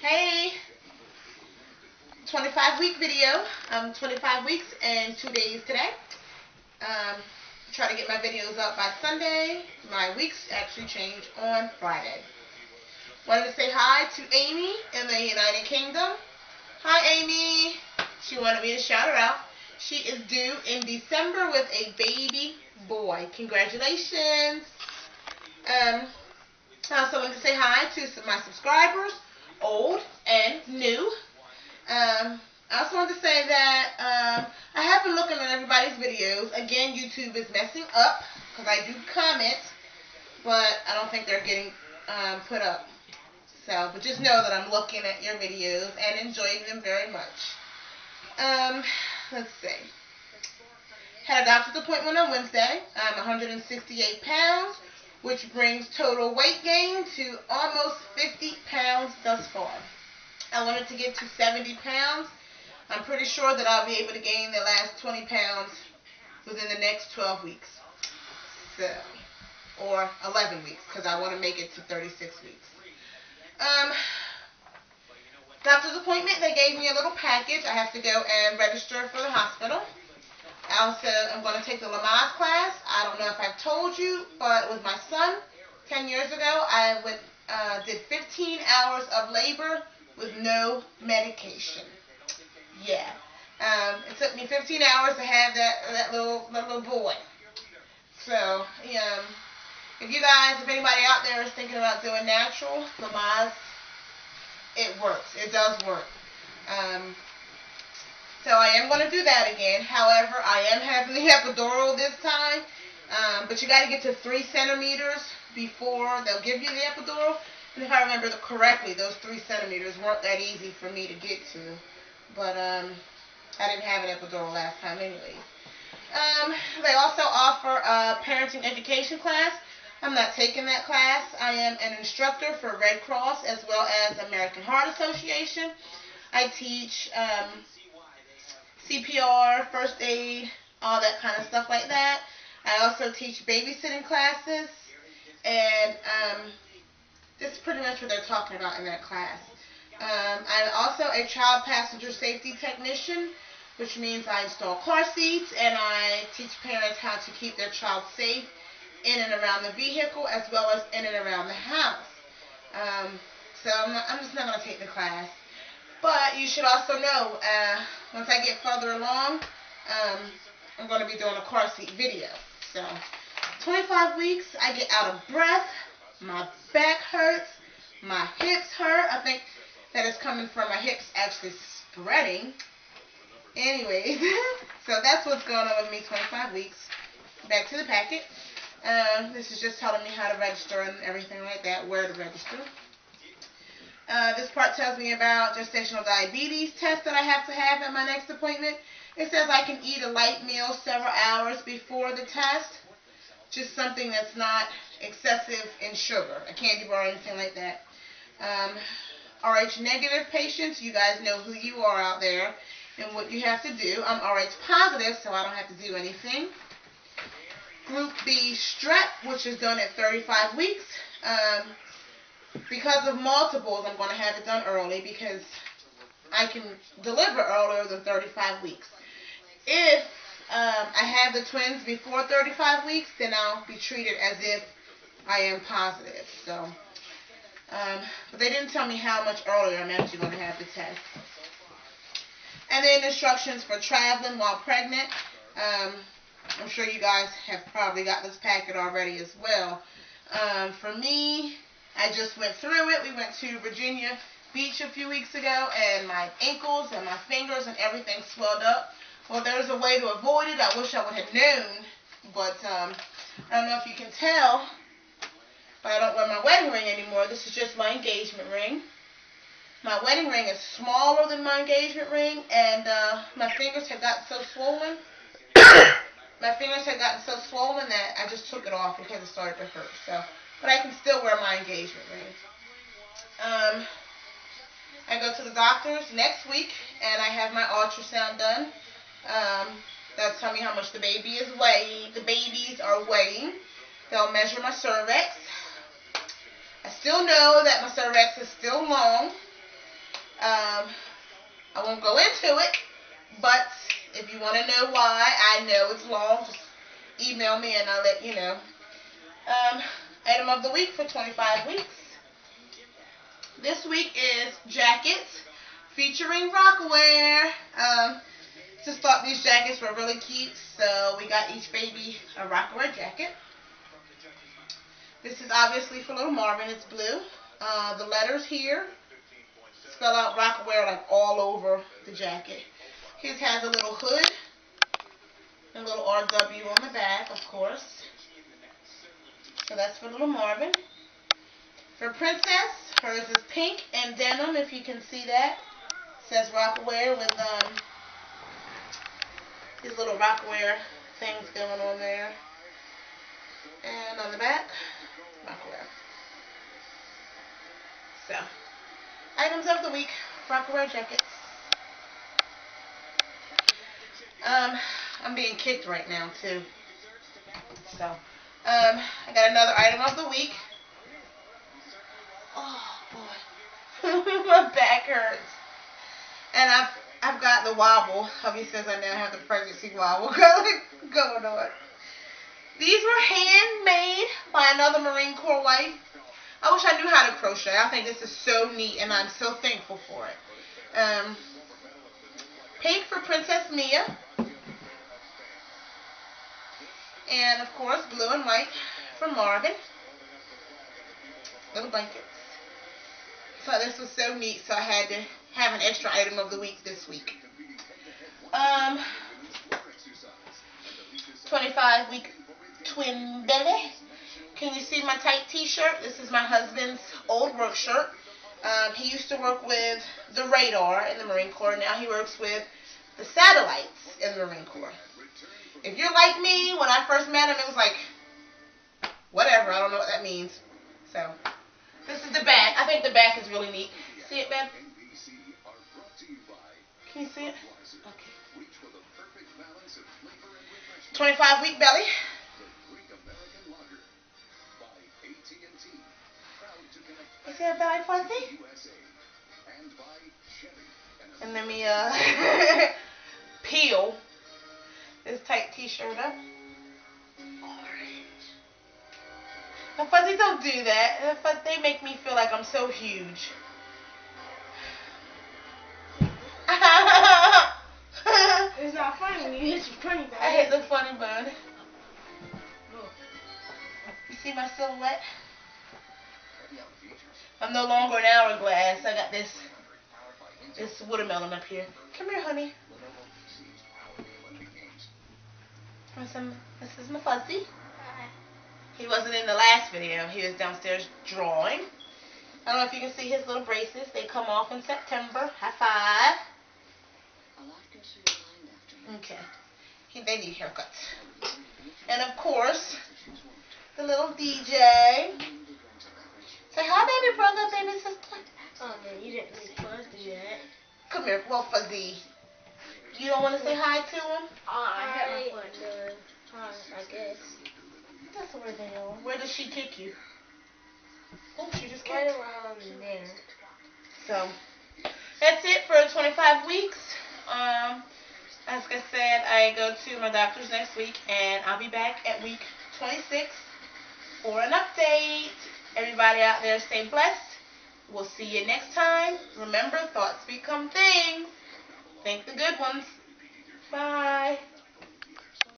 Hey, 25 week video. Um, 25 weeks and two days today. Um, try to get my videos up by Sunday. My weeks actually change on Friday. Wanted to say hi to Amy in the United Kingdom. Hi, Amy. She wanted me to shout her out. She is due in December with a baby boy. Congratulations. Um, I also wanted to say hi to my subscribers, old and new. Um, I also wanted to say that um, I have been looking at everybody's videos. Again, YouTube is messing up because I do comment, but I don't think they're getting um, put up. So, but just know that I'm looking at your videos and enjoying them very much. Um, let's see. Had a doctor's appointment on Wednesday. I'm 168 pounds which brings total weight gain to almost 50 pounds thus far. I wanted to get to 70 pounds. I'm pretty sure that I'll be able to gain the last 20 pounds within the next 12 weeks. So, or 11 weeks, because I want to make it to 36 weeks. Um, doctor's appointment, they gave me a little package. I have to go and register for the hospital. I also am going to take the Lamaze class. I don't know if I've told you, but with my son, 10 years ago, I went, uh, did 15 hours of labor with no medication. Yeah. Um, it took me 15 hours to have that, that little that little boy. So, um, if you guys, if anybody out there is thinking about doing natural, Lamaze, it works. It does work. Um, so I am going to do that again. However, I am having the epidural this time. Um, but you got to get to 3 centimeters before they'll give you the epidural. And if I remember correctly, those 3 centimeters weren't that easy for me to get to. But um, I didn't have an epidural last time anyway. Um, they also offer a parenting education class. I'm not taking that class. I am an instructor for Red Cross as well as American Heart Association. I teach um, CPR, first aid, all that kind of stuff like that. I also teach babysitting classes, and um, this is pretty much what they're talking about in that class. Um, I'm also a child passenger safety technician, which means I install car seats and I teach parents how to keep their child safe in and around the vehicle as well as in and around the house. Um, so I'm, not, I'm just not going to take the class. But you should also know, uh, once I get further along, um, I'm going to be doing a car seat video. So, 25 weeks, I get out of breath, my back hurts, my hips hurt. I think that is coming from my hips actually spreading. Anyways, so that's what's going on with me 25 weeks. Back to the packet. Um, this is just telling me how to register and everything like that, where to register. Uh, this part tells me about gestational diabetes test that I have to have at my next appointment. It says I can eat a light meal several hours before the test. Just something that's not excessive in sugar, a candy bar or anything like that. Um, RH negative patients, you guys know who you are out there and what you have to do. I'm RH positive, so I don't have to do anything. Group B strep, which is done at 35 weeks. Um, because of multiples, I'm going to have it done early because I can deliver earlier than 35 weeks. If um, I have the twins before 35 weeks, then I'll be treated as if I am positive. So, um, but they didn't tell me how much earlier I'm actually going to have the test. And then instructions for traveling while pregnant. Um, I'm sure you guys have probably got this packet already as well. Um, for me, I just went through it. We went to Virginia Beach a few weeks ago, and my ankles and my fingers and everything swelled up. Well, there's a way to avoid it. I wish I would have known, but um, I don't know if you can tell, but I don't wear my wedding ring anymore. This is just my engagement ring. My wedding ring is smaller than my engagement ring, and uh, my fingers had gotten so swollen. my fingers had gotten so swollen that I just took it off because it started to hurt. So but I can still wear my engagement ring. Um, I go to the doctor's next week, and I have my ultrasound done. Um, they'll tell me how much the baby is weighing. The babies are weighing. They'll measure my cervix. I still know that my cervix is still long. Um, I won't go into it, but if you want to know why, I know it's long. Just email me and I'll let you know. Um, item of the week for 25 weeks. This week is jackets featuring Rocawear. Um, just thought these jackets were really cute, so we got each baby a Rocawear jacket. This is obviously for little Marvin. It's blue. Uh, the letters here spell out Rocawear like all over the jacket. His has a little hood, a little RW on the back, of course. So that's for little Marvin. For Princess, hers is pink and denim, if you can see that. Says Rocawear with um, these little Rocawear things going on there. And on the back, Rocawear. So, items of the week, Rocawear jackets. Um, I'm being kicked right now too. So, um, I got another item of the week. Oh boy, my back hurts. And I've I've got the wobble. Hubby says I now have the pregnancy wobble going on. These were handmade by another Marine Corps wife. I wish I knew how to crochet. I think this is so neat, and I'm so thankful for it. Um, pink for Princess Mia. And, of course, blue and white from Marvin. Little blankets. So this was so neat, so I had to have an extra item of the week this week. Um, 25 week twin belly. Can you see my tight t-shirt? This is my husband's old work shirt. Um, he used to work with the radar in the Marine Corps. Now he works with the satellites in the Marine Corps. If you're like me, when I first met him, it was like, whatever. I don't know what that means. So, this is the back. I think the back is really neat. See it, babe? Can you see it? Okay. 25 week belly. Is there a belly fuzzy? And let me uh peel this tight t-shirt up. Orange. Now fuzzy don't do that. They make me feel like I'm so huge. it's not funny when you hit your funny bone. I hit the funny bone. You see my silhouette? I'm no longer an hourglass. I got this this watermelon up here. Come here, honey. Some, this is my fuzzy. He wasn't in the last video. He was downstairs drawing. I don't know if you can see his little braces. They come off in September. High five. Okay. He, they need haircuts. And of course, the little DJ. Say hi, baby brother, baby sister. Oh, man, you didn't make Fuzzy yet. Come here, well, Fuzzy. You don't want to say hi to him? Oh, I had my foot done. Hi, I guess. That's where they are. Where does she kick you? Oh, she just kicked. Right around there. So, that's it for 25 weeks. Um, as I said, I go to my doctor's next week, and I'll be back at week 26 for an update. Everybody out there, stay blessed. We'll see you next time. Remember, thoughts become things. Thank the good ones. Bye.